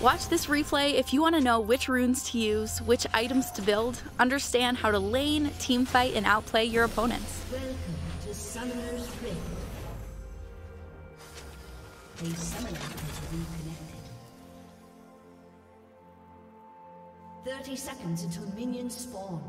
Watch this replay if you want to know which runes to use, which items to build, understand how to lane, teamfight, and outplay your opponents. Welcome to Summoner's Rift. A summoner has reconnected. 30 seconds until minions spawn.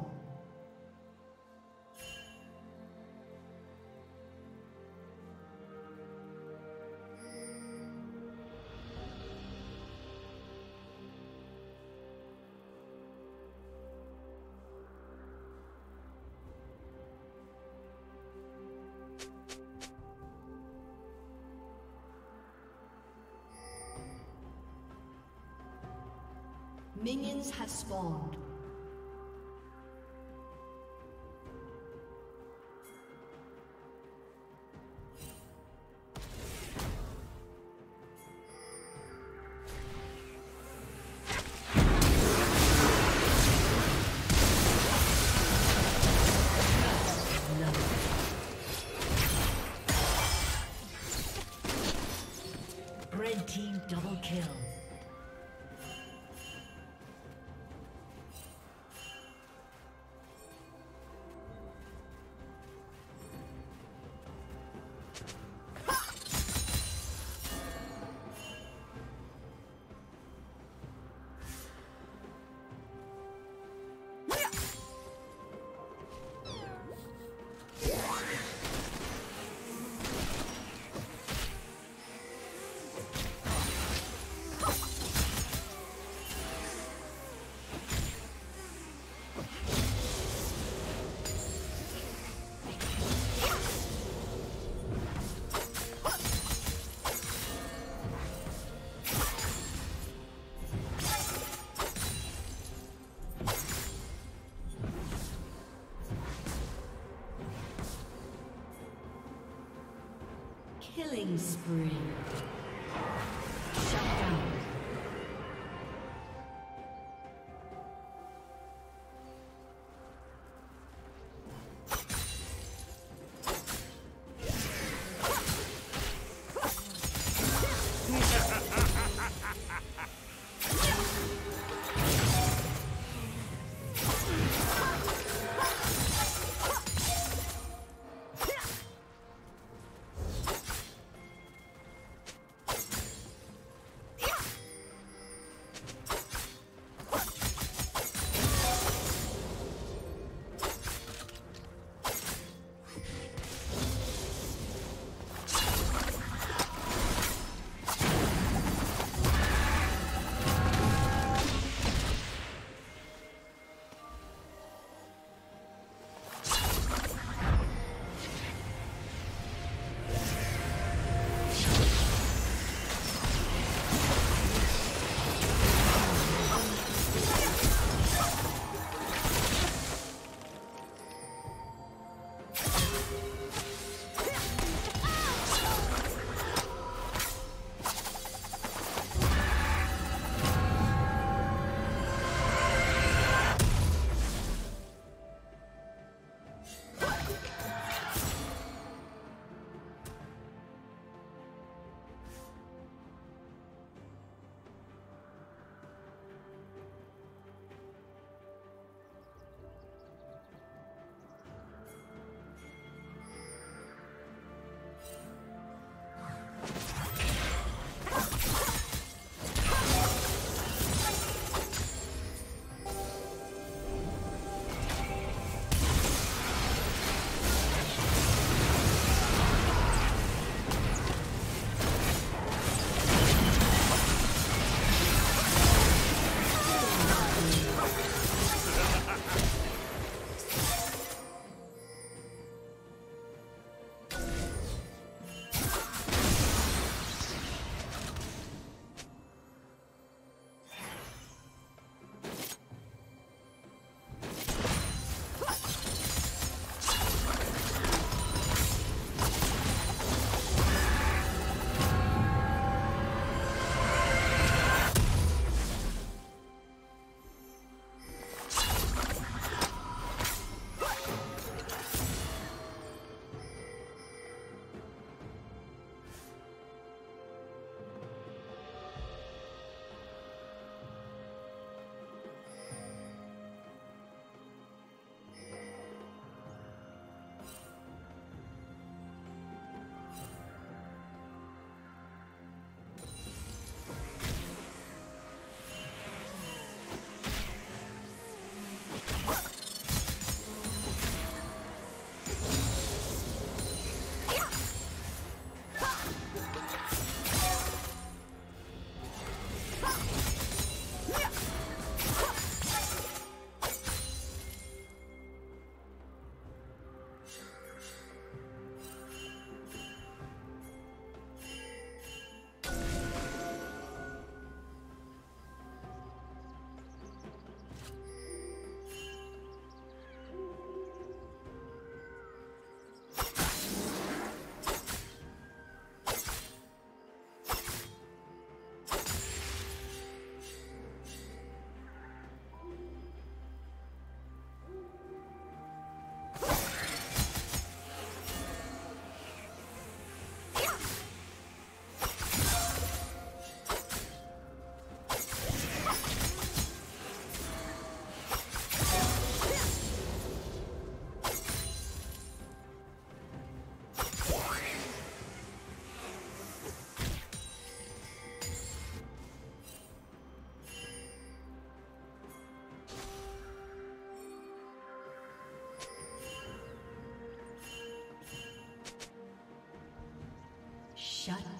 Killing spree.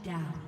Down.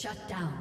Shut down.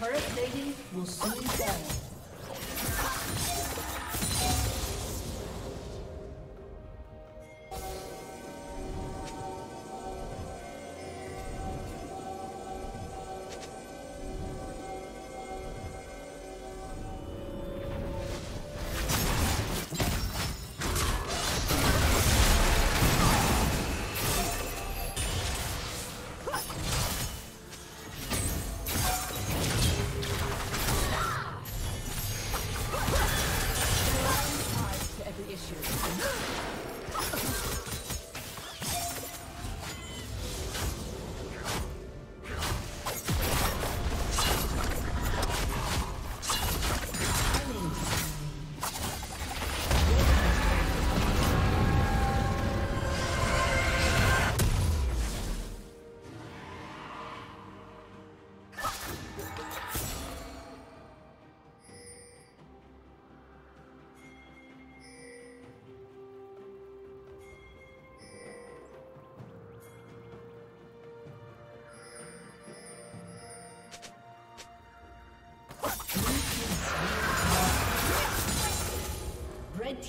Turret plating will soon fall.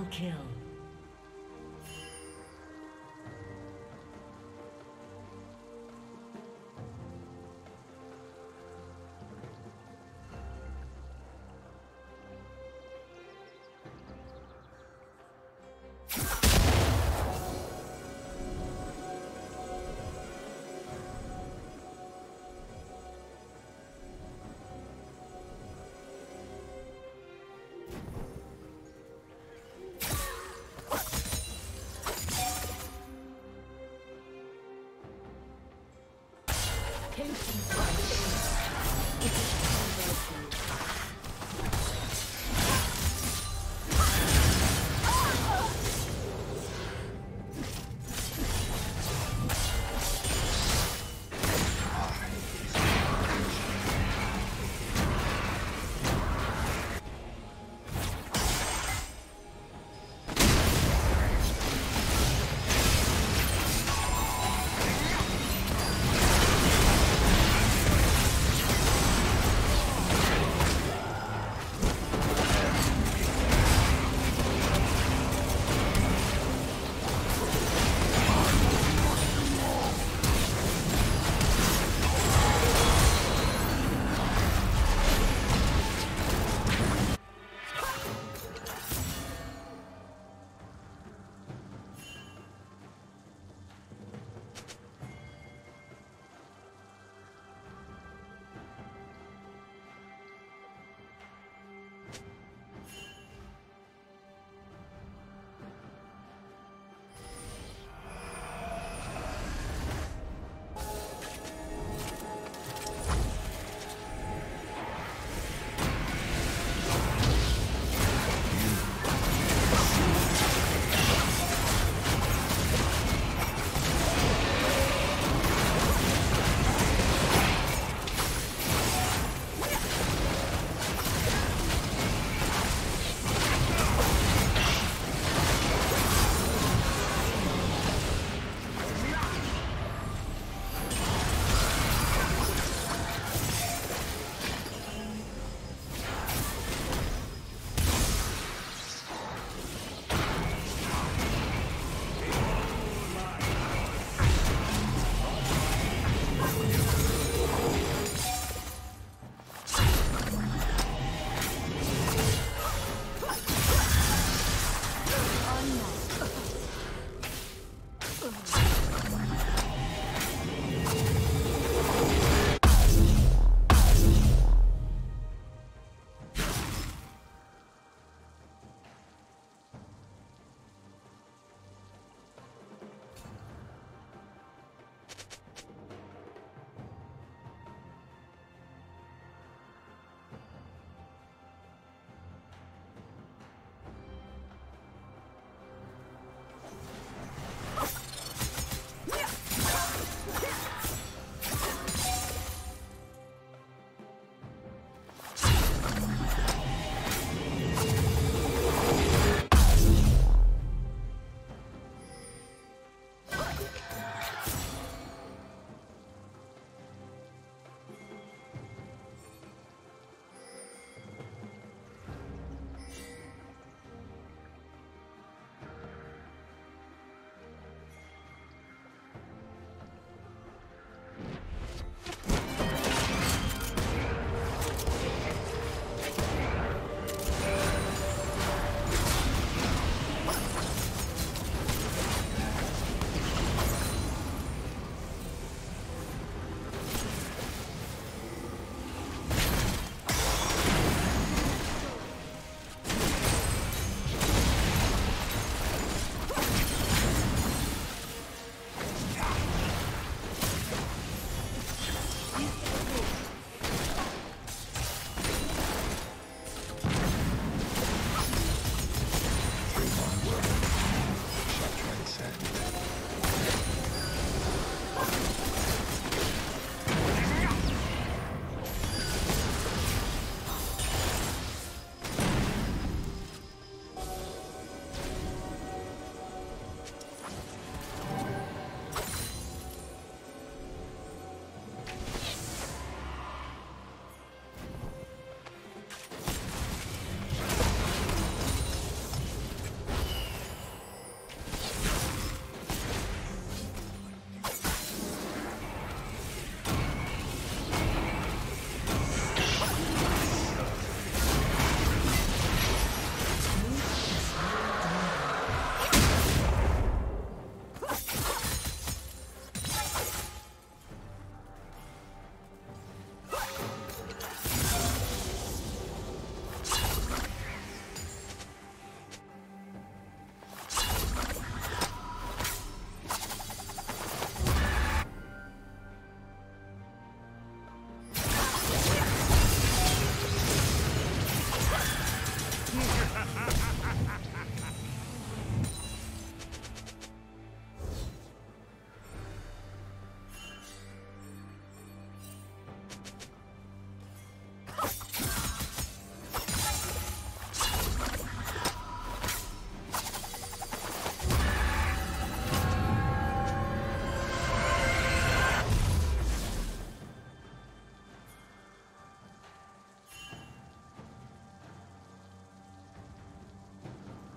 Double kill.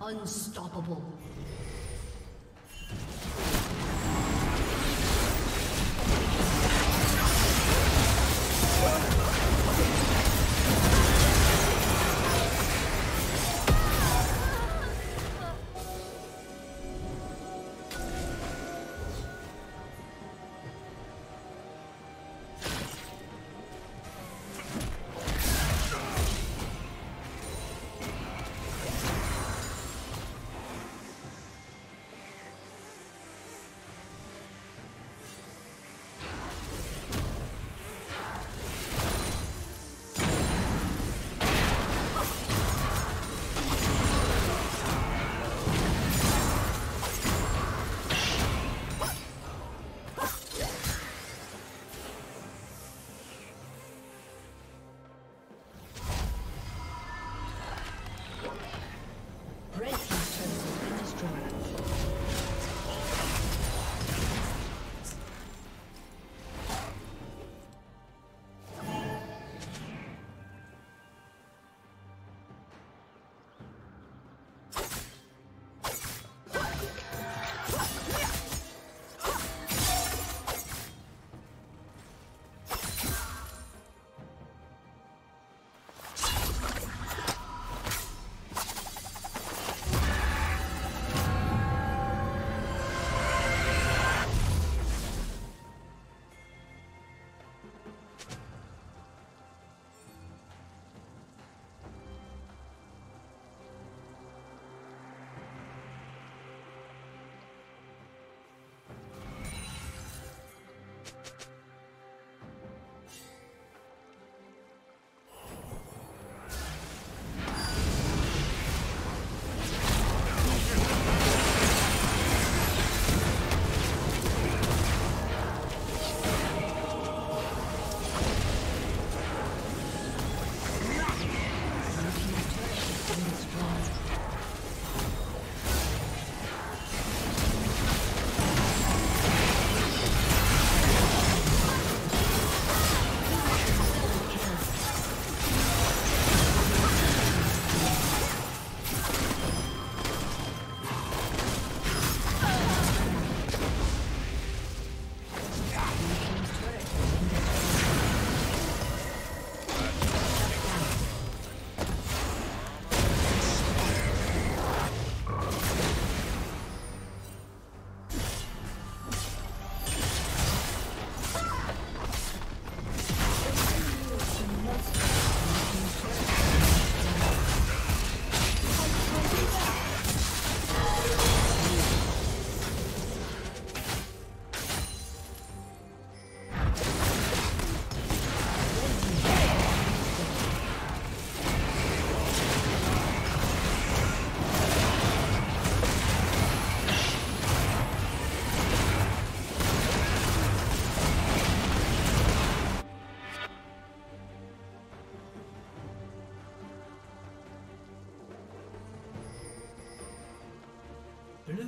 Unstoppable.